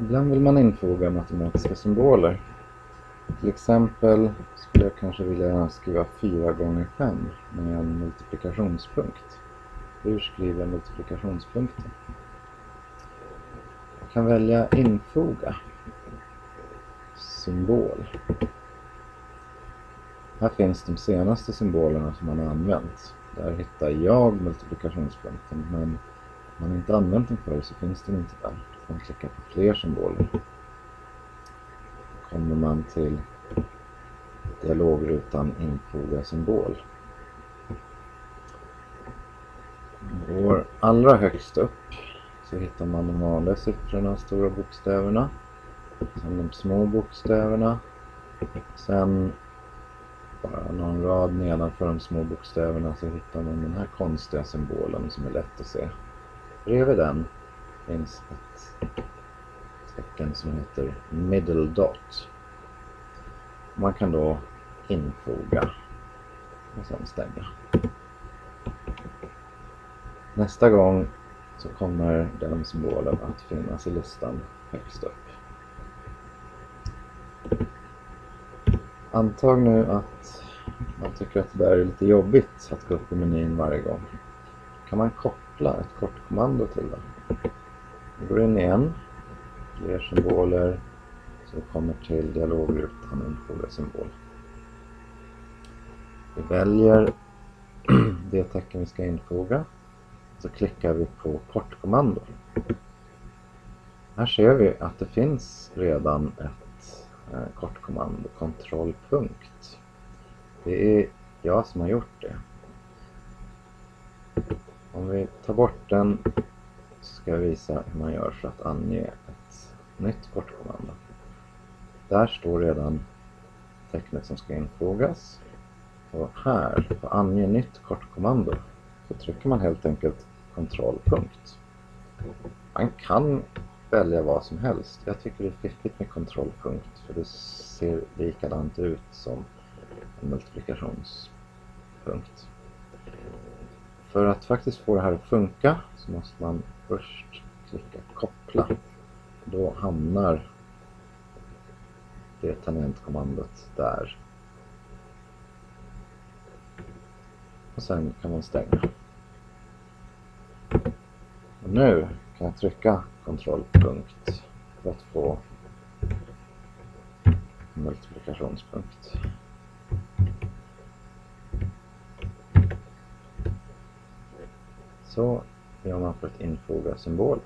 Ibland vill man infoga matematiska symboler. Till exempel skulle jag kanske vilja skriva 4 gånger 5 med en multiplikationspunkt. Hur skriver jag multiplikationspunkten? Jag kan välja infoga symbol. Här finns de senaste symbolerna som man har använt. Där hittar jag multiplikationspunkten men om man inte använt den förr så finns den inte där. Då man klicka på fler symboler. Då kommer man till dialogrutan infoga symbol. Går allra högst upp så hittar man de vanliga siffrorna, stora bokstäverna. Sen de små bokstäverna. Sen bara någon rad nedanför de små bokstäverna så hittar man den här konstiga symbolen som är lätt att se. Bredvid den finns ett tecken som heter middle dot. Man kan då infoga och sen stänga. Nästa gång så kommer den symbolen att finnas i listan högst upp. Antag nu att man tycker att det där är lite jobbigt att gå upp i menyn varje gång. kan man koppla ett kortkommando till det. Vi går in igen, fler symboler, så vi kommer till dialogrutan infoga symbol. Vi väljer det tecken vi ska infoga. Så klickar vi på kortkommando. Här ser vi att det finns redan ett eh, kortkommando, kontrollpunkt. Det är jag som har gjort det. Om vi tar bort den så ska jag visa hur man gör för att ange ett nytt kortkommando. Där står redan tecknet som ska infogas. Och här, på ange nytt kortkommando, så trycker man helt enkelt kontrollpunkt. Man kan välja vad som helst. Jag tycker det är fiffigt med kontrollpunkt för det ser likadant ut som en multiplikationspunkt. För att faktiskt få det här att funka så måste man först klicka koppla. Då hamnar det tangentkommandot där. Och sen kan man stänga. Och nu kan jag trycka kontrollpunkt för att få multiplikationspunkt. Så gör man för att infoga symbol.